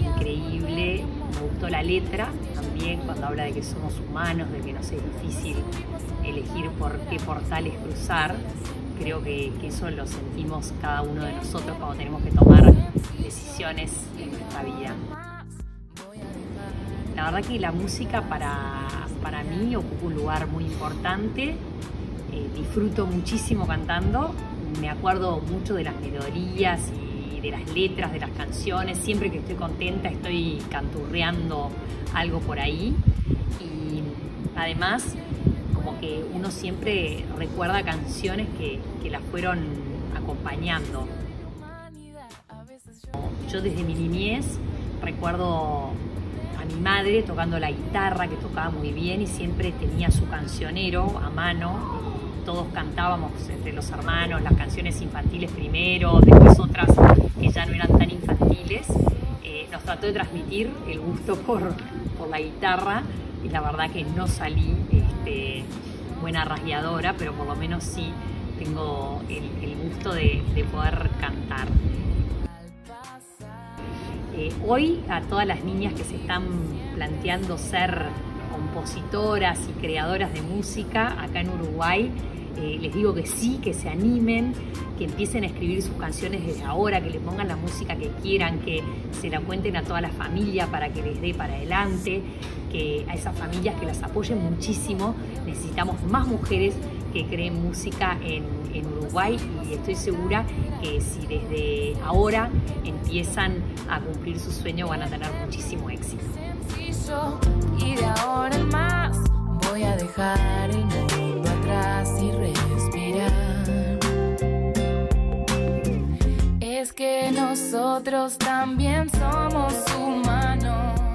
increíble, me gustó la letra también cuando habla de que somos humanos, de que nos es difícil elegir por qué portales cruzar. Creo que, eso lo sentimos cada uno de nosotros cuando tenemos que tomar decisiones en nuestra vida. La verdad que la música para, para mí ocupa un lugar muy importante. Eh, disfruto muchísimo cantando, me acuerdo mucho de las melodías y de las letras de las canciones, siempre que estoy contenta estoy canturreando algo por ahí y además como que uno siempre recuerda canciones que, que las fueron acompañando. Yo desde mi niñez recuerdo a mi madre tocando la guitarra, que tocaba muy bien y siempre tenía su cancionero a mano. Todos cantábamos entre los hermanos las canciones infantiles primero, después otras que ya no eran tan infantiles. Eh, nos trató de transmitir el gusto por, por la guitarra y la verdad que no salí este, buena rasgueadora, pero por lo menos sí tengo el, gusto de, poder cantar. Hoy a todas las niñas que se están planteando ser compositoras y creadoras de música acá en Uruguay, eh, les digo que sí, que se animen, que empiecen a escribir sus canciones desde ahora, que le pongan la música que quieran, que se la cuenten a toda la familia para que les dé para adelante, que a esas familias que las apoyen muchísimo. Necesitamos más mujeres que creen música en, en Uruguay y estoy segura que si desde ahora empiezan a cumplir su sueño van a tener muchísimo éxito. Y de ahora en más voy a dejar el mundo atrás y respirar. Es que nosotros también somos humanos.